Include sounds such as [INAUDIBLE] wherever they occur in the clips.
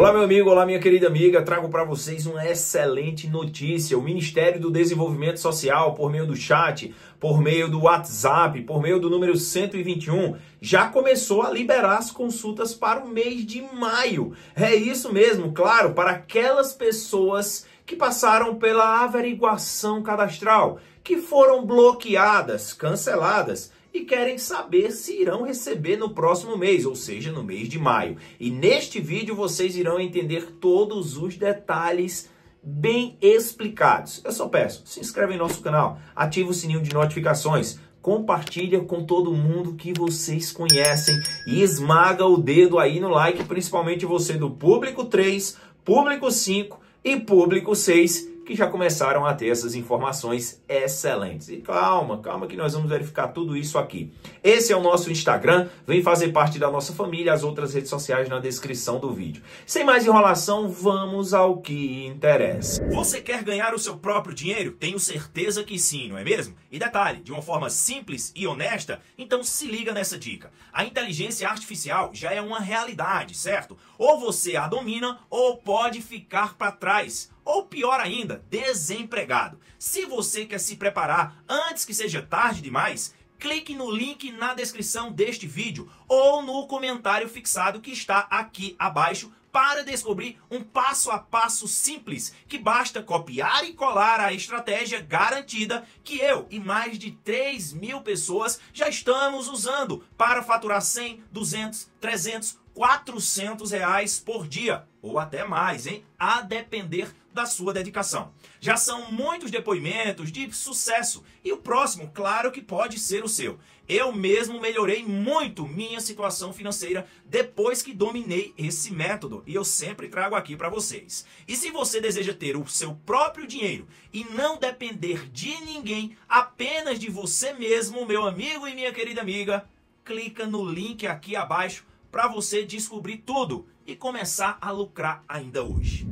Olá, meu amigo, olá, minha querida amiga. Trago para vocês uma excelente notícia. O Ministério do Desenvolvimento Social, por meio do chat, por meio do WhatsApp, por meio do número 121, já começou a liberar as consultas para o mês de maio. É isso mesmo, claro, para aquelas pessoas que passaram pela averiguação cadastral, que foram bloqueadas, canceladas e querem saber se irão receber no próximo mês, ou seja, no mês de maio. E neste vídeo vocês irão entender todos os detalhes bem explicados. Eu só peço, se inscreve em nosso canal, ativa o sininho de notificações, compartilha com todo mundo que vocês conhecem e esmaga o dedo aí no like, principalmente você do público 3, público 5 e público 6 que já começaram a ter essas informações excelentes. E calma, calma que nós vamos verificar tudo isso aqui. Esse é o nosso Instagram, vem fazer parte da nossa família, as outras redes sociais na descrição do vídeo. Sem mais enrolação, vamos ao que interessa. Você quer ganhar o seu próprio dinheiro? Tenho certeza que sim, não é mesmo? E detalhe, de uma forma simples e honesta, então se liga nessa dica. A inteligência artificial já é uma realidade, certo? Ou você a domina ou pode ficar para trás ou pior ainda, desempregado. Se você quer se preparar antes que seja tarde demais, clique no link na descrição deste vídeo ou no comentário fixado que está aqui abaixo para descobrir um passo a passo simples que basta copiar e colar a estratégia garantida que eu e mais de 3 mil pessoas já estamos usando para faturar 100, 200, 300, 400 reais por dia ou até mais, hein? A depender da sua dedicação. Já são muitos depoimentos de sucesso e o próximo, claro que pode ser o seu. Eu mesmo melhorei muito minha situação financeira depois que dominei esse método e eu sempre trago aqui para vocês. E se você deseja ter o seu próprio dinheiro e não depender de ninguém, apenas de você mesmo, meu amigo e minha querida amiga, clica no link aqui abaixo para você descobrir tudo e começar a lucrar ainda hoje.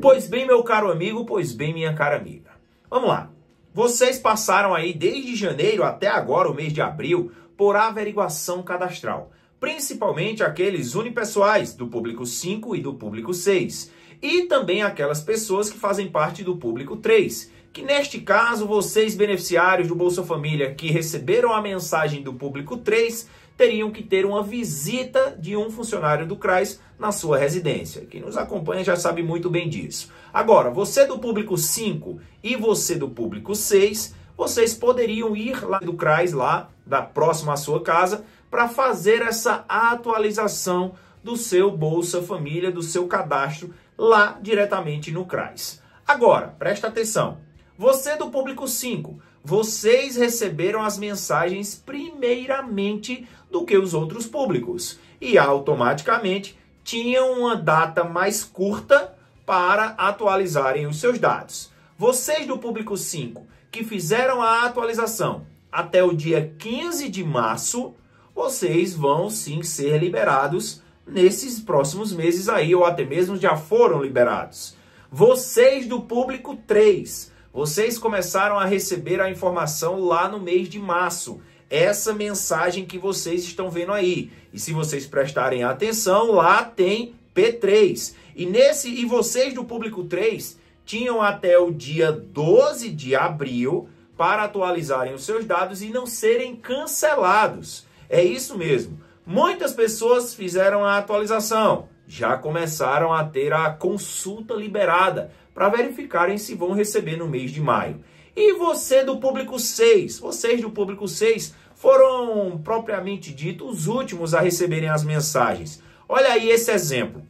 Pois bem, meu caro amigo, pois bem, minha cara amiga. Vamos lá. Vocês passaram aí desde janeiro até agora, o mês de abril, por averiguação cadastral, principalmente aqueles unipessoais do público 5 e do público 6, e também aquelas pessoas que fazem parte do público 3, que neste caso vocês beneficiários do Bolsa Família que receberam a mensagem do público 3 teriam que ter uma visita de um funcionário do CRAS na sua residência. Quem nos acompanha já sabe muito bem disso. Agora, você do público 5 e você do público 6, vocês poderiam ir lá do CRAS, lá da próxima à sua casa, para fazer essa atualização do seu Bolsa Família, do seu cadastro lá diretamente no CRAS. Agora, presta atenção. Você do público 5, vocês receberam as mensagens primeiramente do que os outros públicos e automaticamente tinham uma data mais curta para atualizarem os seus dados. Vocês do público 5 que fizeram a atualização até o dia 15 de março, vocês vão sim ser liberados nesses próximos meses aí, ou até mesmo já foram liberados. Vocês do público 3, vocês começaram a receber a informação lá no mês de março essa mensagem que vocês estão vendo aí. E se vocês prestarem atenção, lá tem P3. E nesse e vocês do público 3 tinham até o dia 12 de abril para atualizarem os seus dados e não serem cancelados. É isso mesmo. Muitas pessoas fizeram a atualização, já começaram a ter a consulta liberada para verificarem se vão receber no mês de maio. E você do público 6, vocês do público 6 foram propriamente dito os últimos a receberem as mensagens. Olha aí esse exemplo.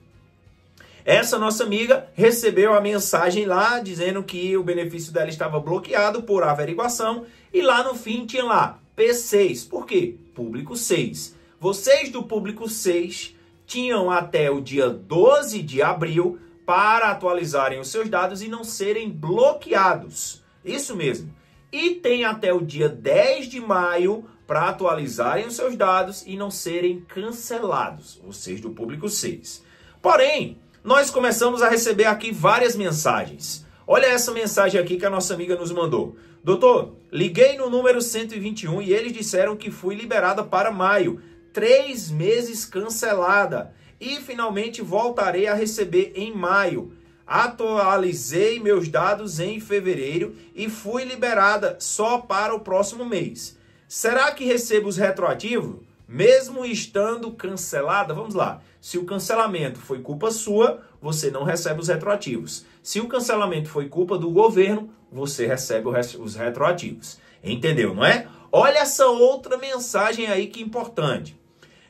Essa nossa amiga recebeu a mensagem lá dizendo que o benefício dela estava bloqueado por averiguação e lá no fim tinha lá P6. Por quê? Público 6. Vocês do público 6 tinham até o dia 12 de abril para atualizarem os seus dados e não serem bloqueados. Isso mesmo. E tem até o dia 10 de maio para atualizarem os seus dados e não serem cancelados, vocês do público 6. Porém, nós começamos a receber aqui várias mensagens. Olha essa mensagem aqui que a nossa amiga nos mandou. Doutor, liguei no número 121 e eles disseram que fui liberada para maio. Três meses cancelada. e finalmente voltarei a receber em maio. Atualizei meus dados em fevereiro e fui liberada só para o próximo mês. Será que recebo os retroativos? Mesmo estando cancelada? Vamos lá. Se o cancelamento foi culpa sua, você não recebe os retroativos. Se o cancelamento foi culpa do governo, você recebe os retroativos. Entendeu, não é? Olha essa outra mensagem aí que importante.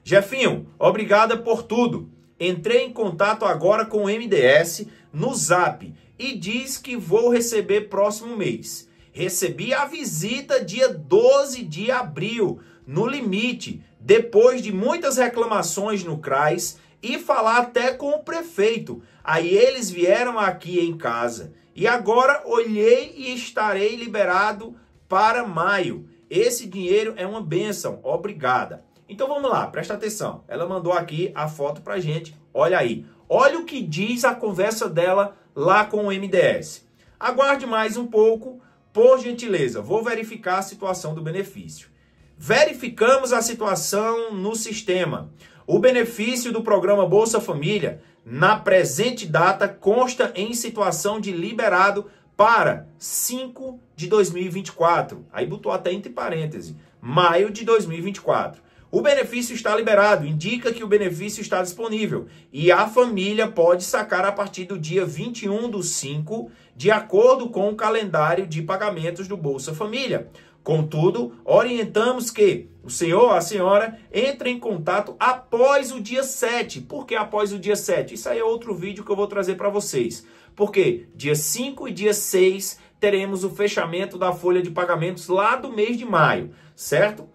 Jefinho, obrigada por tudo. Entrei em contato agora com o MDS no Zap e diz que vou receber próximo mês. Recebi a visita dia 12 de abril, no limite, depois de muitas reclamações no CRAS e falar até com o prefeito. Aí eles vieram aqui em casa. E agora olhei e estarei liberado para maio. Esse dinheiro é uma benção. Obrigada. Então vamos lá, presta atenção. Ela mandou aqui a foto pra gente. Olha aí. Olha o que diz a conversa dela lá com o MDS. Aguarde mais um pouco, por gentileza. Vou verificar a situação do benefício. Verificamos a situação no sistema. O benefício do programa Bolsa Família, na presente data, consta em situação de liberado para 5 de 2024. Aí botou até entre parênteses, maio de 2024. O benefício está liberado, indica que o benefício está disponível e a família pode sacar a partir do dia 21 do 5, de acordo com o calendário de pagamentos do Bolsa Família. Contudo, orientamos que o senhor, a senhora, entre em contato após o dia 7. Por que após o dia 7? Isso aí é outro vídeo que eu vou trazer para vocês. Porque dia 5 e dia 6 teremos o fechamento da folha de pagamentos lá do mês de maio, certo?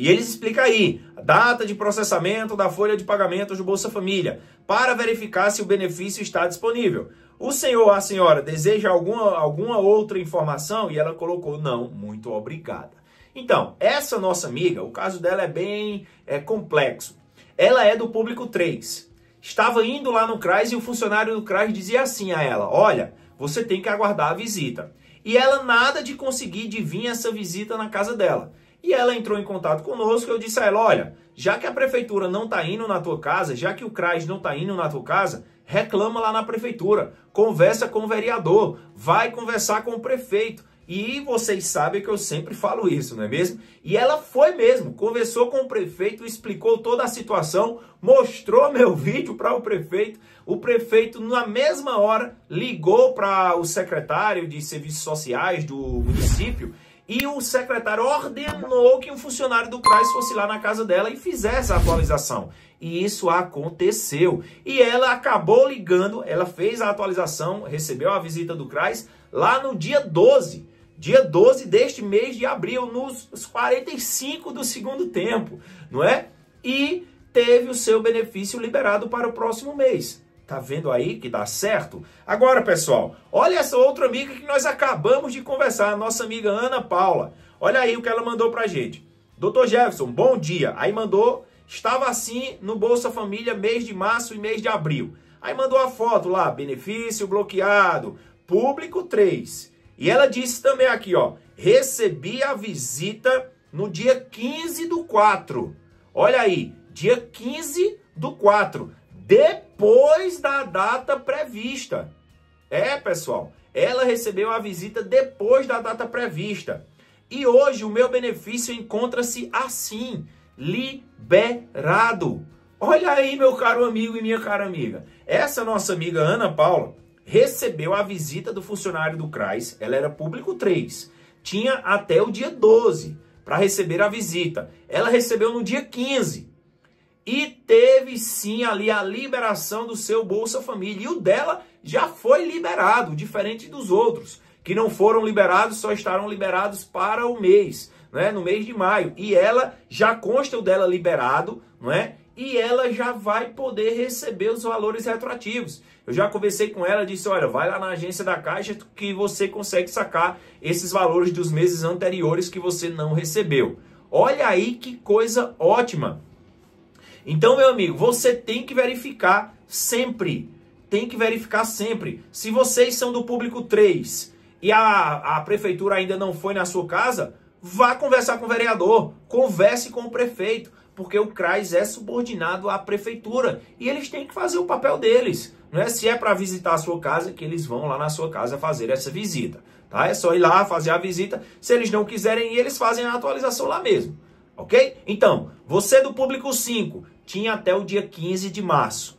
E eles explicam aí a data de processamento da folha de pagamentos do Bolsa Família para verificar se o benefício está disponível. O senhor ou a senhora deseja alguma, alguma outra informação? E ela colocou não, muito obrigada. Então, essa nossa amiga, o caso dela é bem é, complexo. Ela é do público 3. Estava indo lá no CRAS e o funcionário do CRAS dizia assim a ela: Olha, você tem que aguardar a visita. E ela nada de conseguir de vir essa visita na casa dela. E ela entrou em contato conosco. Eu disse a ela: olha, já que a prefeitura não está indo na tua casa, já que o CRAS não está indo na tua casa, reclama lá na prefeitura, conversa com o vereador, vai conversar com o prefeito. E vocês sabem que eu sempre falo isso, não é mesmo? E ela foi mesmo, conversou com o prefeito, explicou toda a situação, mostrou meu [LAUGHS] vídeo para o prefeito. O prefeito, na mesma hora, ligou para o secretário de Serviços Sociais do município e o secretário ordenou que um funcionário do CRAS fosse lá na casa dela e fizesse a atualização. E isso aconteceu. E ela acabou ligando, ela fez a atualização, recebeu a visita do CRAS lá no dia 12. Dia 12 deste mês de abril, nos 45 do segundo tempo, não é? E teve o seu benefício liberado para o próximo mês. Tá vendo aí que dá certo? Agora, pessoal, olha essa outra amiga que nós acabamos de conversar, a nossa amiga Ana Paula. Olha aí o que ela mandou pra gente. Doutor Jefferson, bom dia. Aí mandou, estava assim no Bolsa Família mês de março e mês de abril. Aí mandou a foto lá, benefício bloqueado, público 3. E ela disse também aqui, ó, recebi a visita no dia 15 do 4. Olha aí, dia 15 do 4 depois da data prevista. É, pessoal, ela recebeu a visita depois da data prevista. E hoje o meu benefício encontra-se assim, liberado. Olha aí, meu caro amigo e minha cara amiga. Essa nossa amiga Ana Paula recebeu a visita do funcionário do CRAS, ela era público 3. Tinha até o dia 12 para receber a visita. Ela recebeu no dia 15 e teve sim ali a liberação do seu Bolsa Família. E o dela já foi liberado, diferente dos outros, que não foram liberados, só estarão liberados para o mês, né, no mês de maio. E ela já consta o dela liberado, não é? E ela já vai poder receber os valores retroativos. Eu já conversei com ela, disse: olha, vai lá na agência da Caixa que você consegue sacar esses valores dos meses anteriores que você não recebeu. Olha aí que coisa ótima. Então, meu amigo, você tem que verificar sempre. Tem que verificar sempre. Se vocês são do público 3 e a, a prefeitura ainda não foi na sua casa, vá conversar com o vereador, converse com o prefeito, porque o CRAS é subordinado à prefeitura e eles têm que fazer o papel deles. Não é se é para visitar a sua casa que eles vão lá na sua casa fazer essa visita, tá? É só ir lá fazer a visita. Se eles não quiserem ir, eles fazem a atualização lá mesmo. OK? Então, você do público 5 tinha até o dia 15 de março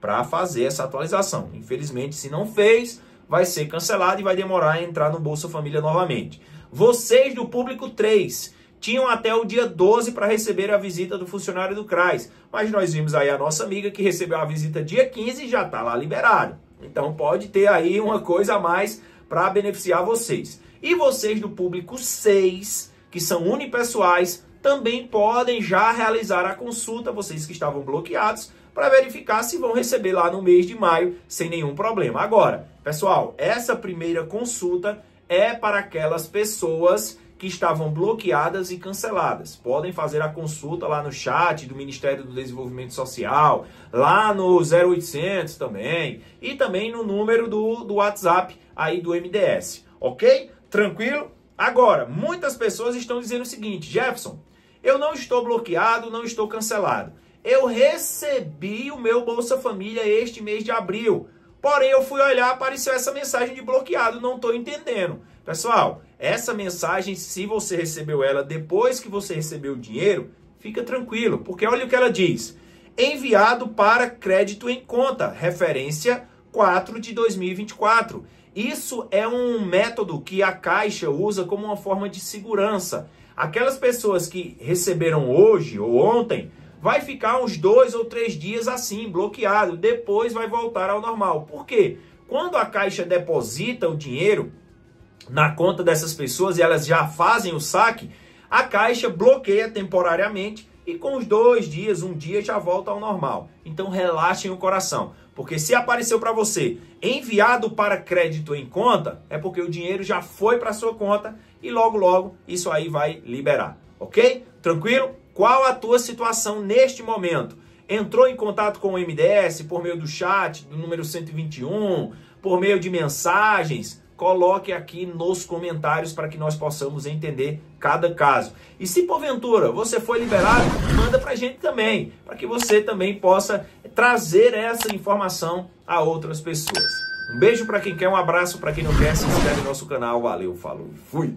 para fazer essa atualização. Infelizmente, se não fez, vai ser cancelado e vai demorar a entrar no Bolsa Família novamente. Vocês do público 3 tinham até o dia 12 para receber a visita do funcionário do CRAS, mas nós vimos aí a nossa amiga que recebeu a visita dia 15 e já está lá liberado. Então pode ter aí uma coisa a mais para beneficiar vocês. E vocês do público 6, que são unipessoais, também podem já realizar a consulta, vocês que estavam bloqueados, para verificar se vão receber lá no mês de maio sem nenhum problema. Agora, pessoal, essa primeira consulta é para aquelas pessoas que estavam bloqueadas e canceladas. Podem fazer a consulta lá no chat do Ministério do Desenvolvimento Social, lá no 0800 também, e também no número do, do WhatsApp aí do MDS, ok? Tranquilo? Agora, muitas pessoas estão dizendo o seguinte, Jefferson, eu não estou bloqueado, não estou cancelado eu recebi o meu Bolsa Família este mês de abril. Porém, eu fui olhar, apareceu essa mensagem de bloqueado, não estou entendendo. Pessoal, essa mensagem, se você recebeu ela depois que você recebeu o dinheiro, fica tranquilo, porque olha o que ela diz. Enviado para crédito em conta, referência 4 de 2024. Isso é um método que a Caixa usa como uma forma de segurança. Aquelas pessoas que receberam hoje ou ontem vai ficar uns dois ou três dias assim, bloqueado. Depois vai voltar ao normal. Por quê? Quando a Caixa deposita o dinheiro na conta dessas pessoas e elas já fazem o saque, a Caixa bloqueia temporariamente e com os dois dias, um dia já volta ao normal. Então relaxem o coração, porque se apareceu para você enviado para crédito em conta, é porque o dinheiro já foi para sua conta e logo logo isso aí vai liberar, ok? Tranquilo? Qual a tua situação neste momento? Entrou em contato com o MDS por meio do chat, do número 121, por meio de mensagens? Coloque aqui nos comentários para que nós possamos entender cada caso. E se porventura você foi liberado, manda para a gente também, para que você também possa trazer essa informação a outras pessoas. Um beijo para quem quer, um abraço para quem não quer, se inscreve no nosso canal. Valeu, falou, fui!